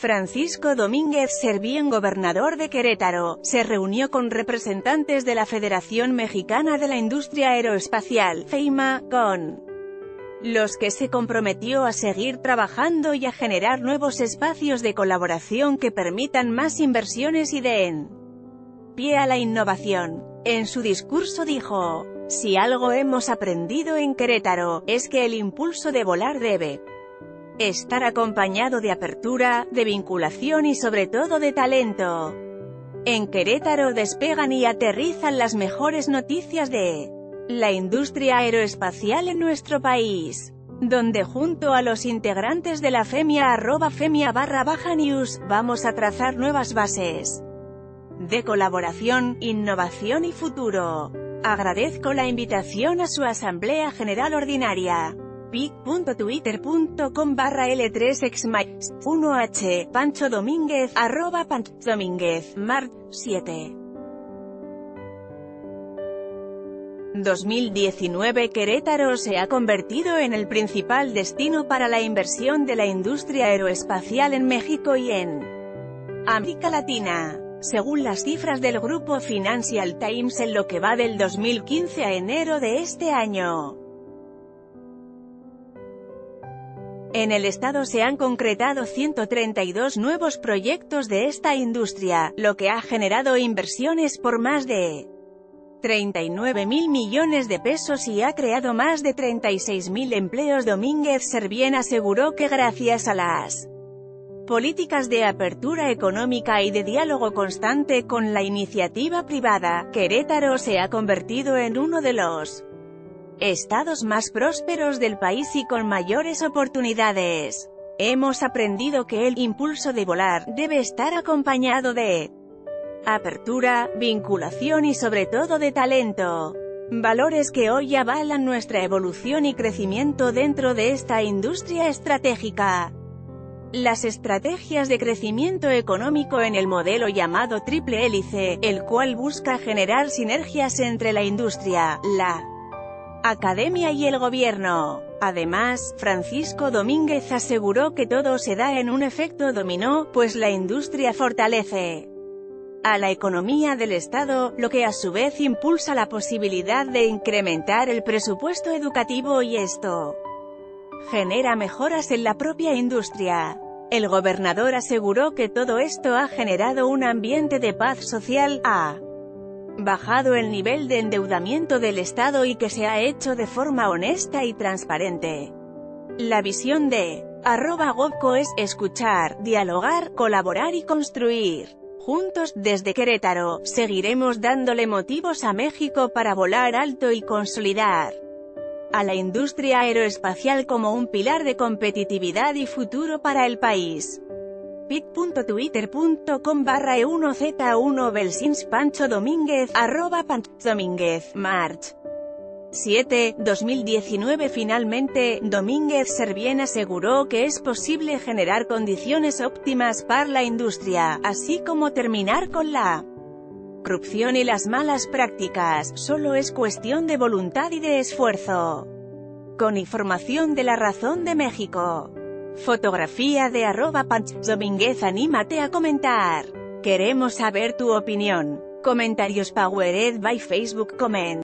Francisco Domínguez Servíen gobernador de Querétaro, se reunió con representantes de la Federación Mexicana de la Industria Aeroespacial, FEIMA, con los que se comprometió a seguir trabajando y a generar nuevos espacios de colaboración que permitan más inversiones y den pie a la innovación. En su discurso dijo, si algo hemos aprendido en Querétaro, es que el impulso de volar debe estar acompañado de apertura, de vinculación y sobre todo de talento. En Querétaro despegan y aterrizan las mejores noticias de la industria aeroespacial en nuestro país, donde junto a los integrantes de la FEMIA arroba FEMIA barra baja news, vamos a trazar nuevas bases de colaboración, innovación y futuro. Agradezco la invitación a su Asamblea General Ordinaria pic.twitter.com barra L3xmax 1H Pancho Domínguez arroba Pancho Domínguez Mart 7 2019 Querétaro se ha convertido en el principal destino para la inversión de la industria aeroespacial en México y en América Latina. Según las cifras del grupo Financial Times en lo que va del 2015 a enero de este año, En el estado se han concretado 132 nuevos proyectos de esta industria, lo que ha generado inversiones por más de 39 mil millones de pesos y ha creado más de 36 mil empleos. Domínguez Servién aseguró que gracias a las políticas de apertura económica y de diálogo constante con la iniciativa privada, Querétaro se ha convertido en uno de los estados más prósperos del país y con mayores oportunidades. Hemos aprendido que el impulso de volar debe estar acompañado de apertura, vinculación y sobre todo de talento. Valores que hoy avalan nuestra evolución y crecimiento dentro de esta industria estratégica. Las estrategias de crecimiento económico en el modelo llamado triple hélice, el cual busca generar sinergias entre la industria, la academia y el gobierno. Además, Francisco Domínguez aseguró que todo se da en un efecto dominó, pues la industria fortalece a la economía del Estado, lo que a su vez impulsa la posibilidad de incrementar el presupuesto educativo y esto genera mejoras en la propia industria. El gobernador aseguró que todo esto ha generado un ambiente de paz social, a bajado el nivel de endeudamiento del Estado y que se ha hecho de forma honesta y transparente. La visión de arroba Gobco es escuchar, dialogar, colaborar y construir. Juntos, desde Querétaro, seguiremos dándole motivos a México para volar alto y consolidar a la industria aeroespacial como un pilar de competitividad y futuro para el país pic.twitter.com barra e1z1 Belsins Pancho Domínguez, arroba Pancho Domínguez, March 7, 2019 Finalmente, Domínguez Servién aseguró que es posible generar condiciones óptimas para la industria, así como terminar con la corrupción y las malas prácticas, solo es cuestión de voluntad y de esfuerzo. Con información de la razón de México. Fotografía de arroba Panch Domínguez anímate a comentar. Queremos saber tu opinión. Comentarios Powered by Facebook Comment.